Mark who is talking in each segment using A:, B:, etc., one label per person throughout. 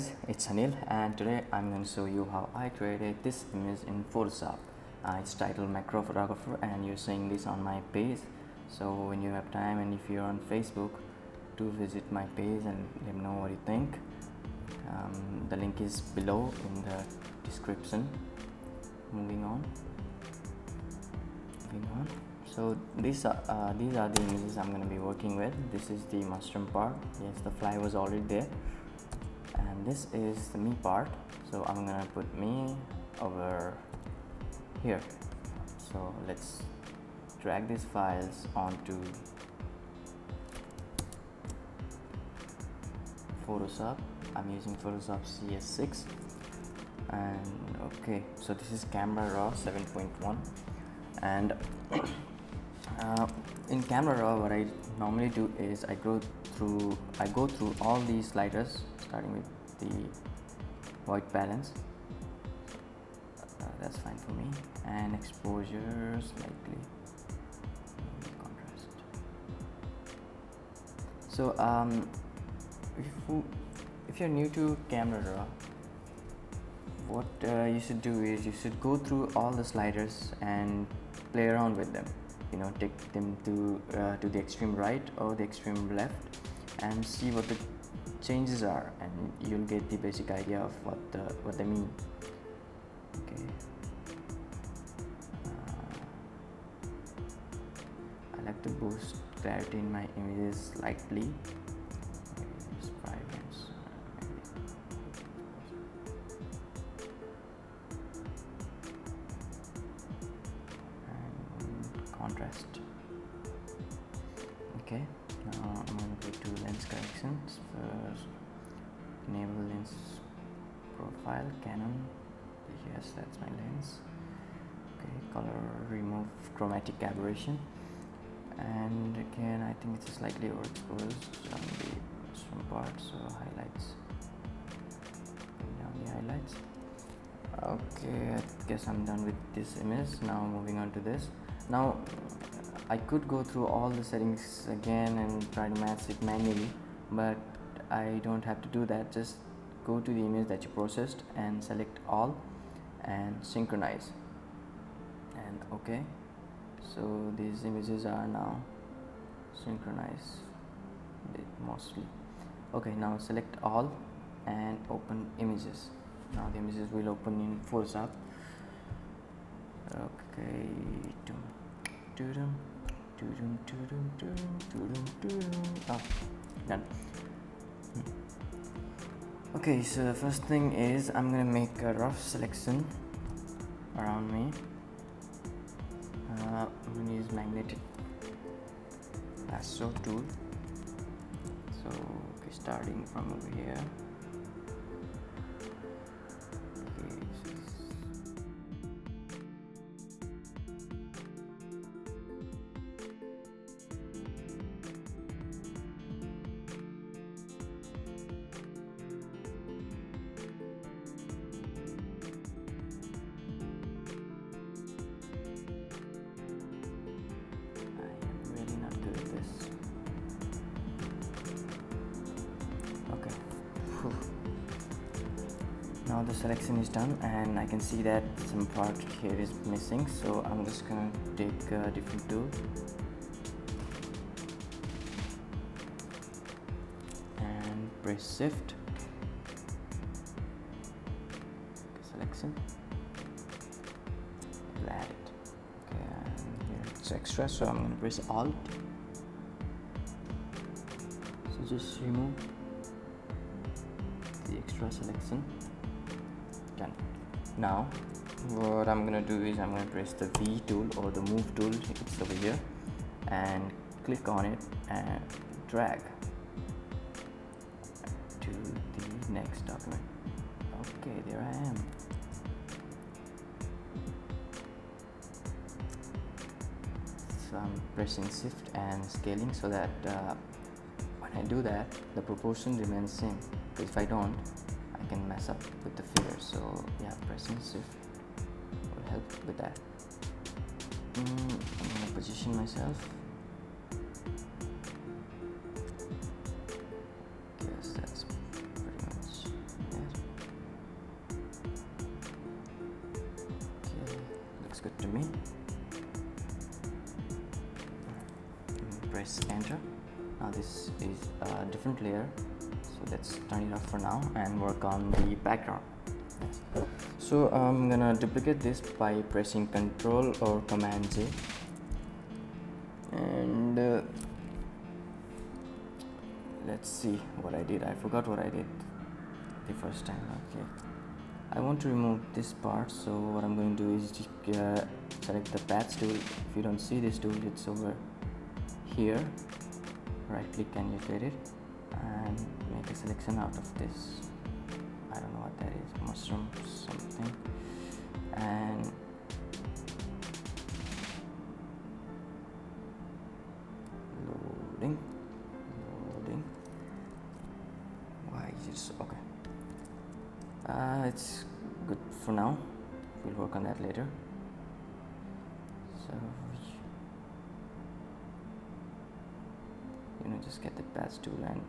A: guys, it's Aneel and today I'm going to show you how I created this image in Photoshop. Uh, it's titled Macro Photographer and you're seeing this on my page. So when you have time and if you're on Facebook, do visit my page and let me know what you think. Um, the link is below in the description. Moving on. Moving on. So these are uh, these are the images I'm going to be working with. This is the mushroom part. Yes, the fly was already there this is the me part. So I'm gonna put me over here. So let's drag these files onto Photoshop. I'm using Photoshop CS6 and okay so this is Camera Raw 7.1 and uh, in Camera Raw what I normally do is I go through I go through all these sliders starting with the white balance. Uh, that's fine for me. And exposure slightly contrast. So um, if, if you're new to camera raw what uh, you should do is you should go through all the sliders and play around with them. You know take them to uh, to the extreme right or the extreme left and see what the changes are and you'll get the basic idea of what the what they mean. Okay. Uh, I like to boost clarity in my images slightly Canon yes that's my lens. Okay color remove chromatic aberration. And again I think it's slightly overexposed on the some part so uh, highlights. Down the highlights. Okay I guess I'm done with this image. Now moving on to this. Now I could go through all the settings again and try to match it manually but I don't have to do that. Just go to the image that you processed and select all and synchronize. And okay so these images are now synchronized mostly. Okay now select all and open images. Now the images will open in Photoshop okay oh done okay so the first thing is I'm gonna make a rough selection around me. Uh, I'm gonna use magnetic lasso tool. So okay, starting from over here now the selection is done and I can see that some part here is missing so I'm just gonna take a different tool. And press shift. Selection. Add it. Okay and here it's extra so I'm gonna press alt. So just remove extra selection done. Now what I'm gonna do is I'm gonna press the V tool or the move tool it's over here and click on it and drag to the next document. Okay there I am. So I'm pressing shift and scaling so that uh, when I do that the proportion remains same. If I don't I can mess up with the figure so yeah pressing shift will help with that. Mm, I'm gonna position myself now and work on the background. So I'm gonna duplicate this by pressing Ctrl or Command J. And uh, let's see what I did. I forgot what I did the first time. Okay. I want to remove this part so what I'm going to do is just, uh, select the paths tool. If you don't see this tool it's over here. Right click and locate it and make a selection out of this. I don't know what that is mushroom something. And loading loading. Why is it so okay. Uh, it's good for now. We'll work on that later. So you know just get the paths tool and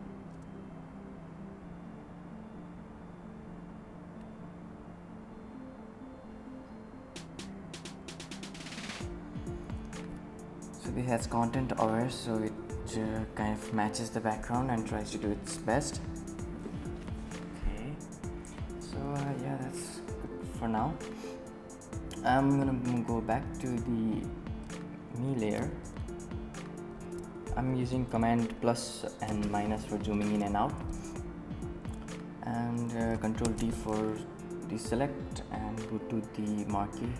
A: this has content aware so it uh, kind of matches the background and tries to do its best. Okay. So uh, yeah that's good for now. I'm gonna go back to the me layer. I'm using command plus and minus for zooming in and out. And uh, control D for deselect and go to the marquee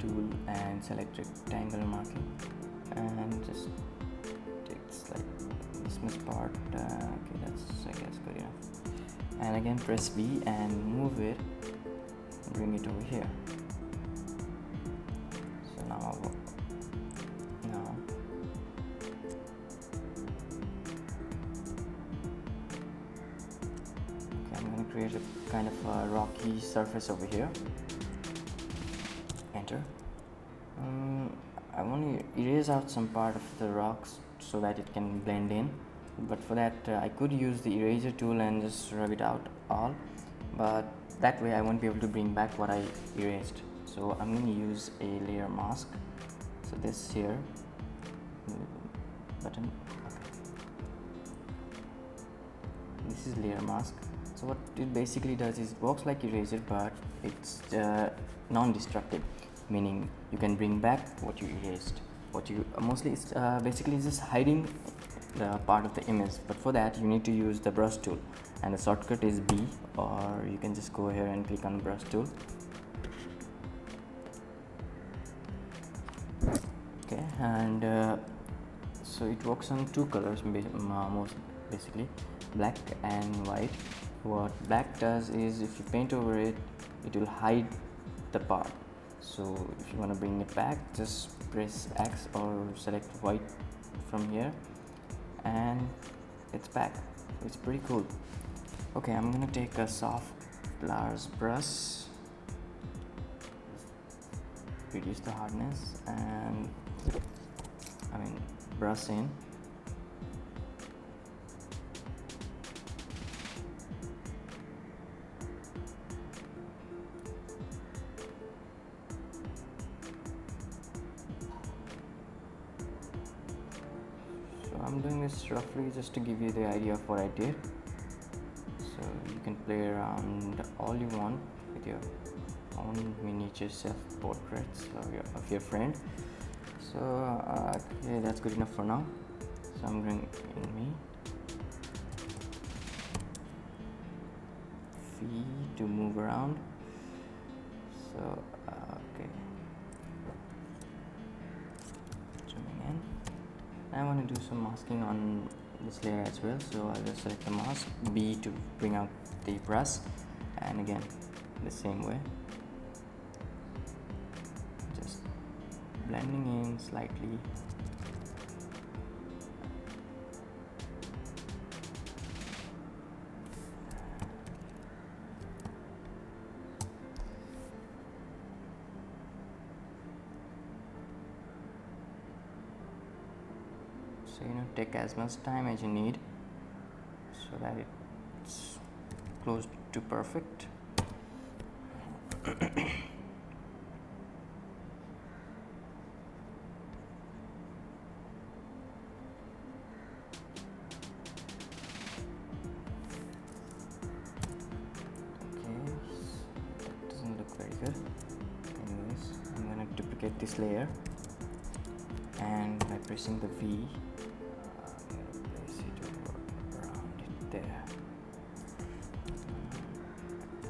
A: tool and select rectangle marquee. And just takes like dismiss part uh, okay that's I guess good enough. And again press V and move it. Bring it over here. So now I'll now. Okay I'm to create a kind of a rocky surface over here um, I want to erase out some part of the rocks so that it can blend in. But for that uh, I could use the eraser tool and just rub it out all. But that way I won't be able to bring back what I erased. So I'm going to use a layer mask. So this here. Button. This is layer mask. So what it basically does is it works like eraser but it's uh, non-destructive meaning you can bring back what you erased. What you uh, mostly uh, basically is just hiding the part of the image. But for that you need to use the brush tool. And the shortcut is B or you can just go here and click on brush tool. Okay and uh, so it works on two colors most basically. Black and white. What black does is if you paint over it it will hide the part so if you want to bring it back just press X or select white from here and it's back. It's pretty cool. Okay I'm gonna take a soft large brush. Reduce the hardness and I mean brush in I'm doing this roughly just to give you the idea of what I did. So you can play around all you want with your own miniature self portraits of your, of your friend. So uh, okay that's good enough for now. So I'm going in me. V to move around. So uh, okay I want to do some masking on this layer as well so I'll just select the mask B to bring out the brush and again the same way. Just blending in slightly so you know take as much time as you need so that it's close to perfect there.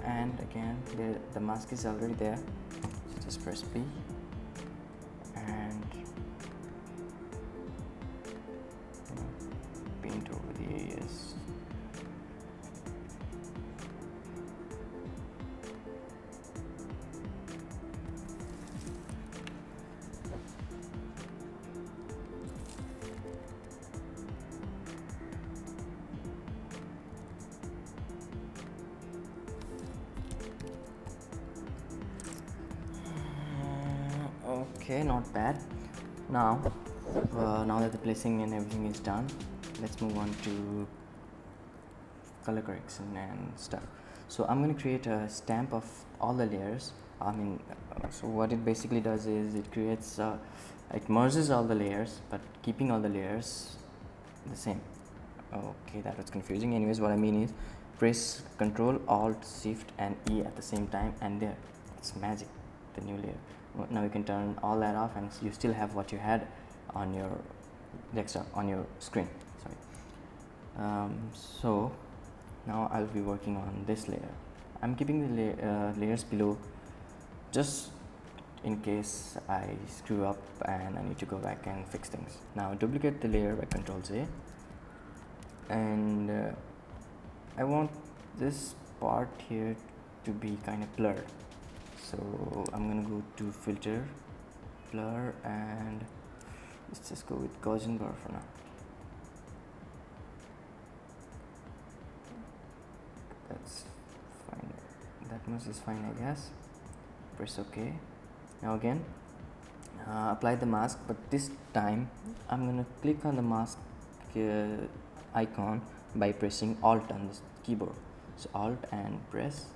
A: And again the, the mask is already there. So just press B okay not bad. Now uh, now that the placing and everything is done let's move on to color correction and stuff. So i'm going to create a stamp of all the layers. I mean uh, so what it basically does is it creates uh, it merges all the layers but keeping all the layers the same. Okay that was confusing. Anyways what i mean is press control alt shift and e at the same time and there. It's magic the new layer. Now you can turn all that off and you still have what you had on your desktop on your screen sorry. Um, so now I'll be working on this layer. I'm keeping the la- uh, layers below just in case I screw up and I need to go back and fix things. Now duplicate the layer by control Z. And uh, I want this part here to be kind of blurred so I'm gonna go to filter blur and let's just go with Gaussian blur for now. That's fine. That much is fine I guess. Press ok. Now again uh, apply the mask but this time I'm gonna click on the mask uh, icon by pressing alt on this keyboard. So alt and press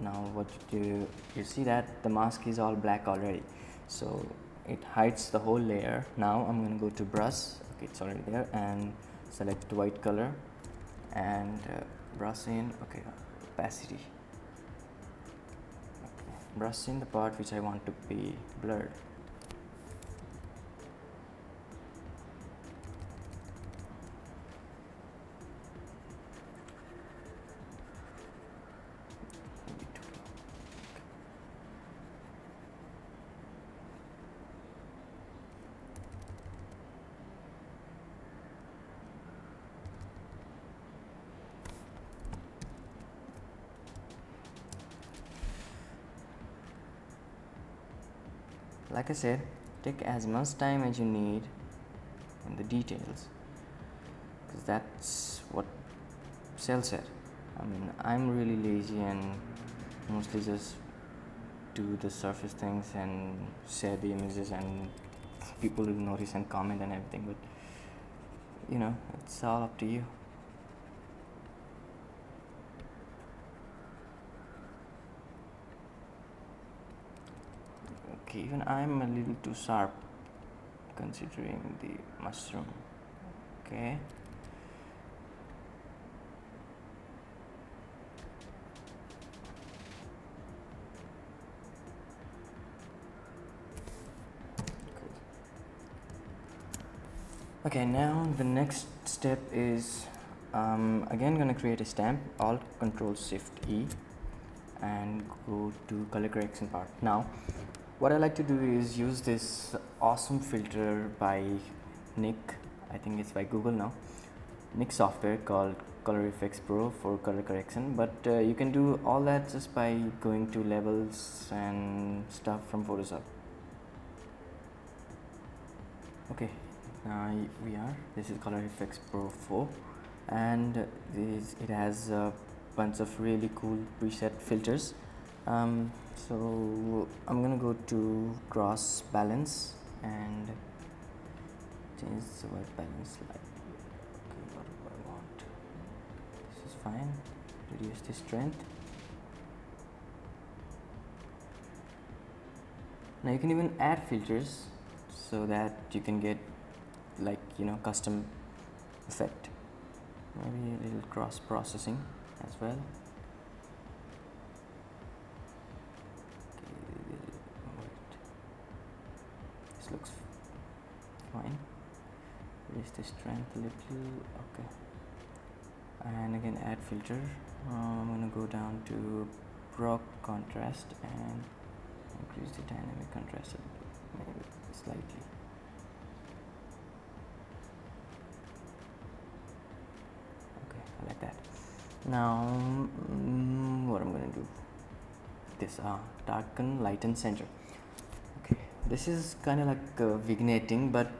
A: now what you do you see that the mask is all black already. So it hides the whole layer. Now I'm gonna go to brush. Okay it's already there. And select white color. And uh, brush in. Okay opacity. Okay. brush in the part which I want to be blurred like I said, take as much time as you need in the details because that's what sells it. I mean, I'm really lazy and mostly just do the surface things and share the images and people will notice and comment and everything, but you know, it's all up to you. Okay, even I'm a little too sharp considering the mushroom. Okay. Okay, now the next step is um, again gonna create a stamp. Alt Control Shift E and go to color correction part. Now, what I like to do is use this awesome filter by Nik. I think it's by Google now. Nik software called Color Efex Pro for color correction. But uh, you can do all that just by going to levels and stuff from Photoshop. Okay, now we are. This is Color Efex Pro 4, and this it has a bunch of really cool preset filters. Um, so I'm gonna go to cross balance and change the white balance like Okay, what do I want? This is fine. Reduce the strength. Now you can even add filters so that you can get like you know custom effect. Maybe a little cross processing as well. The strength a little. Okay. And again add filter. Uh, I'm gonna go down to Pro contrast and increase the dynamic contrast a little maybe slightly. Okay I like that. Now mm, what I'm gonna do? This uh, darken lighten center. Okay this is kind of like uh, but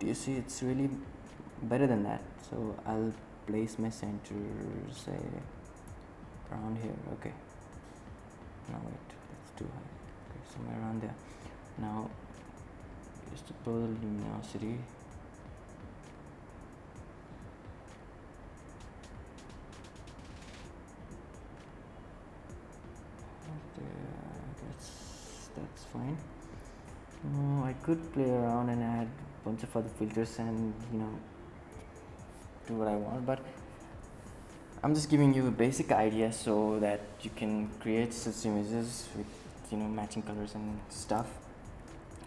A: you see it's really better than that. So I'll place my center say around here. Okay. No wait. That's too high. Okay somewhere around there. Now just to pull the luminosity. That's that's fine. No I could play around and add a bunch of other filters and you know do what I want but I'm just giving you a basic idea so that you can create such images with you know matching colors and stuff.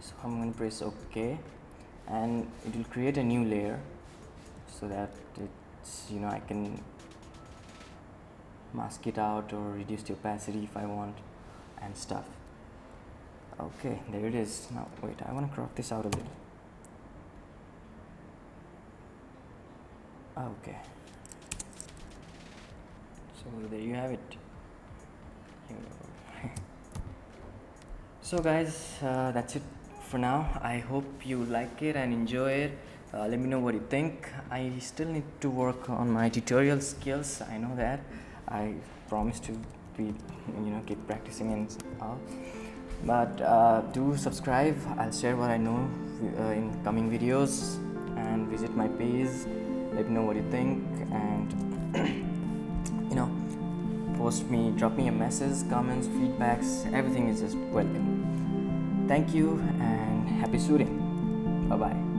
A: So I'm going to press OK and it will create a new layer so that it's you know I can mask it out or reduce the opacity if I want and stuff. Okay there it is. Now wait I want to crop this out a little okay. So there you have it. So guys uh, that's it for now. I hope you like it and enjoy it. Uh, let me know what you think. I still need to work on my tutorial skills I know that. I promise to be you know keep practicing and all. But uh, do subscribe. I'll share what I know uh, in coming videos and visit my page let me know what you think and you know post me drop me a message comments feedbacks everything is just welcome. Thank you and happy shooting. Bye bye